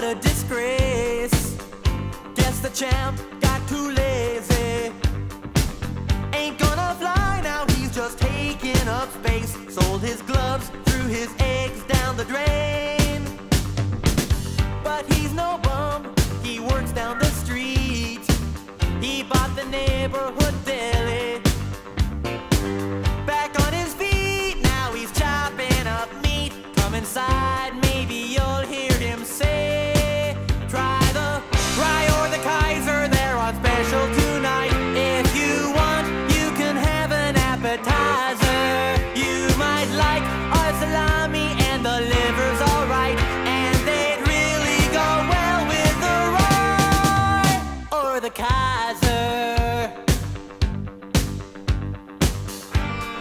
disgrace. Guess the champ got too lazy. Ain't gonna fly now, he's just taking up space. Sold his gloves, threw his eggs down the drain. But he's no bum, he works down the street. He bought the neighborhood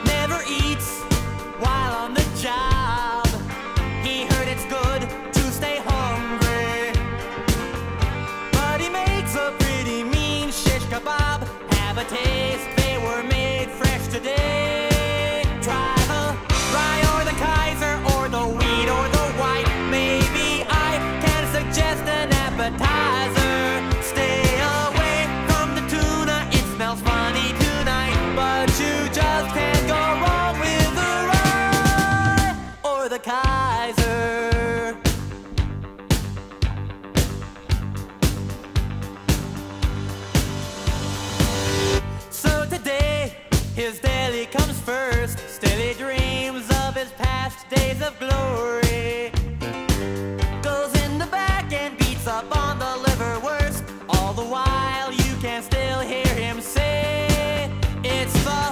Never eats while on the job. He heard it's good to stay hungry. But he makes a pretty mean shish kebab. Have a taste, comes first. Still he dreams of his past days of glory. Goes in the back and beats up on the liverwurst. All the while, you can still hear him say, It's the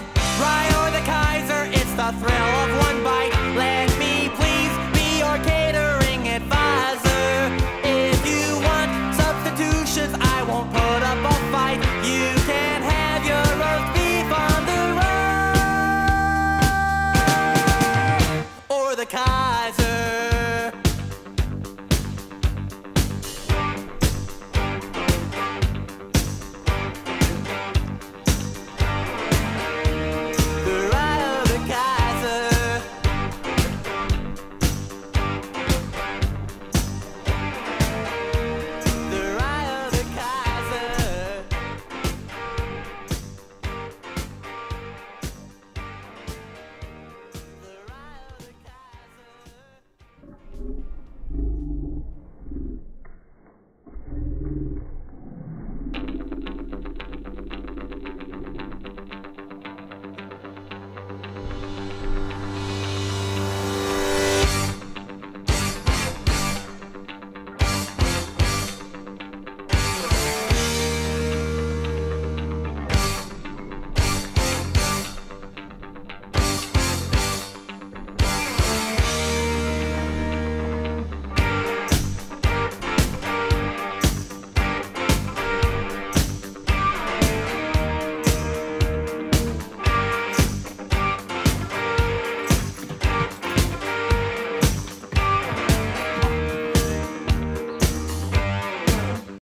rye or the Kaiser, it's the thrill of one bite. Let me please be your catering advisor. If you want substitutions, I won't put up a fight. You can